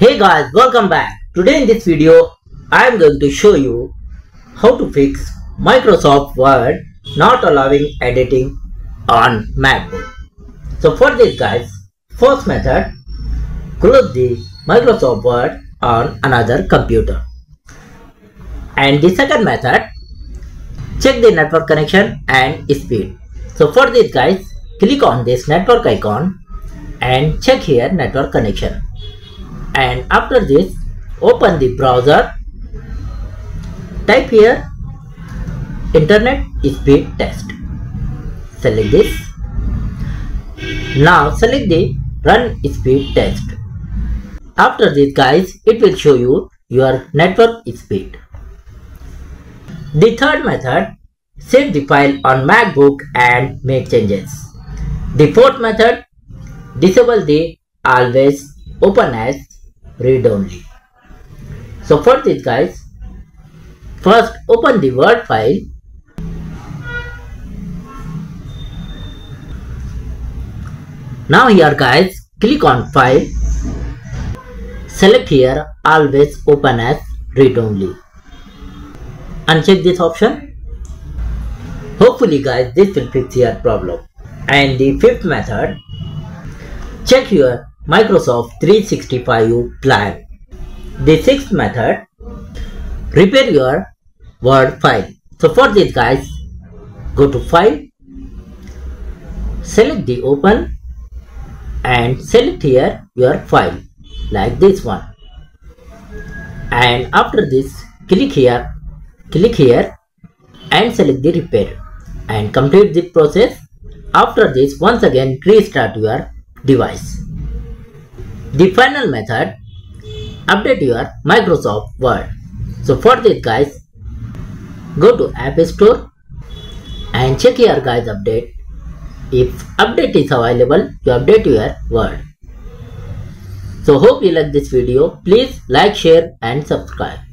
Hey guys, welcome back. Today in this video, I am going to show you how to fix Microsoft Word not allowing editing on MacBook. So for this guys, first method, close the Microsoft Word on another computer. And the second method, check the network connection and speed. So for this guys, click on this network icon and check here network connection and after this open the browser. Type here internet speed test. Select this. Now select the run speed test. After this guys it will show you your network speed. The third method save the file on macbook and make changes. The fourth method disable the always open as read only. So for this guys, first open the word file Now here guys, click on file, select here always open as read only. Uncheck this option. Hopefully guys this will fix your problem. And the fifth method, check your Microsoft 365 plan. The sixth method, repair your Word file. So for this guys, go to file, select the open and select here your file like this one. And after this, click here, click here and select the repair and complete the process. After this, once again restart your device. The final method, update your Microsoft Word. So for this guys, go to App Store and check your guys update. If update is available, you update your Word. So hope you like this video. Please like, share and subscribe.